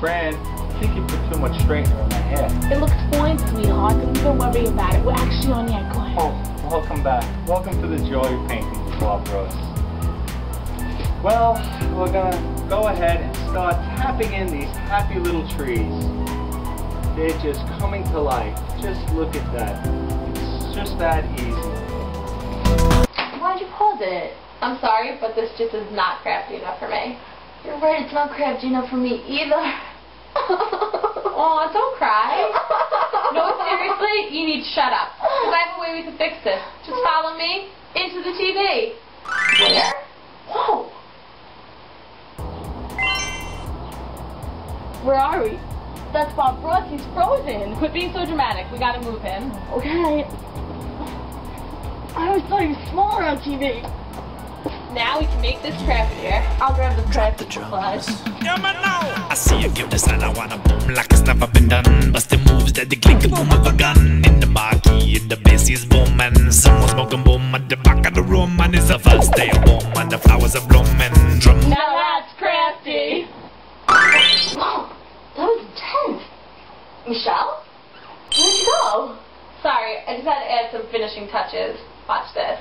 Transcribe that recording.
Fran, I think you put too much straightener in my hair. It looks fine, sweetheart. Don't worry about it. We're actually on the air. Go ahead. Oh, welcome back. Welcome to the Joy of Painting, Bob Ross. Well, we're gonna go ahead and start tapping in these happy little trees. They're just coming to life. Just look at that. It's just that easy. Why'd you pause it? I'm sorry, but this just is not crafty enough for me. You're right, it's not crafty enough for me either. Oh, don't cry. no, seriously, you need to shut up. Because I have a way we can fix this. Just follow me into the TV. Where? Whoa. Where are we? That's Bob Ross. He's frozen. Quit being so dramatic. We gotta move him. Okay. I always thought he was smaller on TV. Now we can make this craftier. I'll grab the Drop crafty the drums. supplies. Yeah, man, now. I see you give this and I wanna boom like it's never been done. Busting moves that the click boom of a gun. In the marquee, in the bass is booming. Someone smoking boom at the back of the room. And it's the first day of boom and the flowers are blooming. Drum. Now that's crafty. Whoa. That was intense. Michelle? Where'd you go? Sorry, I just had to add some finishing touches. Watch this.